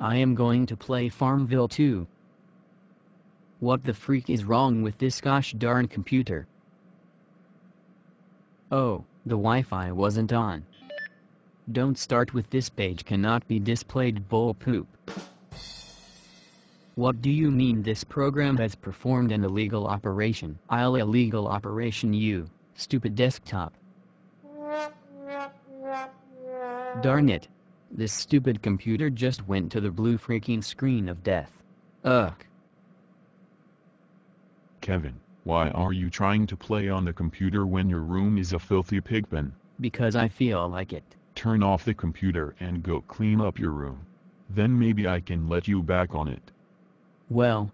I am going to play Farmville 2. What the freak is wrong with this gosh darn computer? Oh, the Wi-Fi wasn't on. Don't start with this page cannot be displayed bull poop. What do you mean this program has performed an illegal operation? I'll illegal operation you, stupid desktop. Darn it. This stupid computer just went to the blue freaking screen of death. Ugh. Kevin, why are you trying to play on the computer when your room is a filthy pigpen? Because I feel like it. Turn off the computer and go clean up your room. Then maybe I can let you back on it. Well,